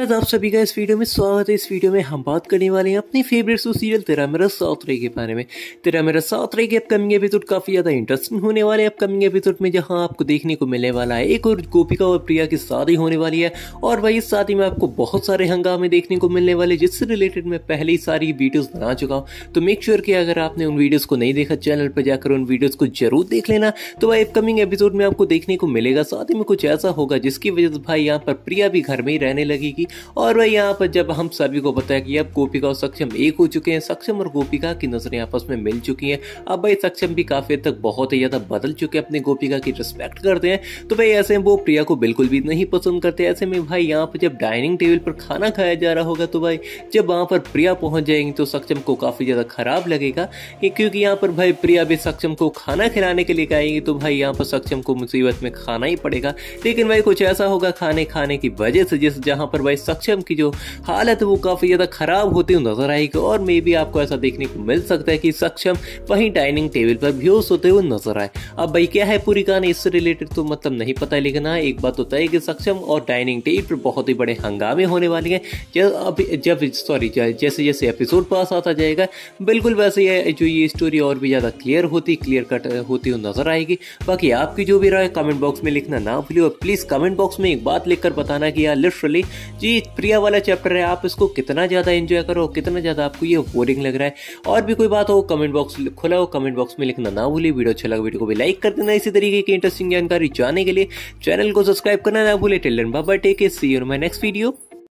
आज आप सभी का इस वीडियो में स्वागत है। इस वीडियो में हम बात करने वाले हैं अपनी फेवरेट सो सीरियल तेरा मेरा साउथ रे के बारे में। तेरा मेरा साउथ रे के अपकमिंग एपिसोड काफ़ी ज़्यादा इंटरेस्टिंग होने वाले अपकमिंग एपिसोड में, जहाँ आपको देखने को मिलने वाला है। एक और गोपिका और प्रिया की शादी होने वाली है। और वही इस शादी में आपको बहुत सारे हंगामे देखने को मिलने वाले जिससे रिलेटेड मैं पहले ही सारी वीडियोज़ बना चुका हूँ। तो मेक श्योर कि अगर आपने उन वीडियोज़ को नहीं देखा चैनल पर जाकर उन वीडियोज़ को ज़रूर देख लेना। तो वह अपकमिंग एपिसोड में आपको देखने को मिलेगा। साथ ही में कुछ ऐसा होगा जिसकी वजह से भाई यहाँ पर प्रिया भी घर में ही रहने लगेगी। और वह यहाँ पर जब हम सभी को बताया कि अब गोपिका और सक्षम एक हो चुके हैं, सक्षम और गोपिका की नज़रें आपस में मिल चुकी हैं। अब भाई सक्षम भी काफ़ी तक बहुत ही ज़्यादा बदल चुके हैं, अपने गोपिका की रिस्पेक्ट करते हैं। तो भाई ऐसे में वो प्रिया को बिल्कुल भी नहीं पसंद करते। ऐसे में भाई यहाँ पर जब डाइनिंग टेबल पर खाना खाया जा रहा होगा तो भाई जब वहाँ पर प्रिया पहुँच जाएँगी तो सक्षम को काफ़ी ज़्यादा खराब लगेगा। क्योंकि यहाँ पर भाई प्रिया भी सक्षम को खाना खिलाने के लिए आएँगी तो भाई यहाँ पर सक्षम को मुसीबत में खाना ही पड़ेगा। लेकिन भाई कुछ ऐसा होगा, खाने खाने की वजह से जिस जहाँ पर भाई, सक्षम की जो हालत है वो काफ़ी ज़्यादा ख़राब होती हुई नज़र आएगी और मे भी आपको ऐसा देखने को मिल सकता है कि सक्षम वहीं डाइनिंग टेबल पर बेहोश होते हुए नज़र आए। अब भाई, क्या है पूरी कहानी? इससे रिलेटेड तो मतलब नहीं पता है लेकिन हाँ एक बात होता है कि सक्षम और डाइनिंग टेबल पर बहुत ही बड़े हंगामे होने वाले हैं। जब जब सॉरी जैसे जैसे एपिसोड पास आता जाएगा, बिल्कुल वैसे ये जो ये स्टोरी और भी ज़्यादा क्लियर होती क्लियर कट होती हुई नज़र आएगी। बाकी आपकी जो भी राय कमेंट बॉक्स में लिखना ना भूलिए, और प्लीज़ कमेंट बॉक्स में एक बात लिखकर बताना कि यार लिटरली जी, प्रिया वाला चैप्टर है, आप इसको कितना ज़्यादा एंजॉय करो, कितना ज़्यादा आपको ये बोरिंग लग रहा है। और भी कोई बात हो कमेंट बॉक्स खुला हो कमेंट बॉक्स में लिखना ना भूलिए, वीडियो अच्छा लगा वीडियो को भी लाइक कर देना इसी तरीके की इंटरेस्टिंग जानकारी जाने के लिए। चैनल को सब्सक्राइब करना ना भूले tailor Baba take see my next video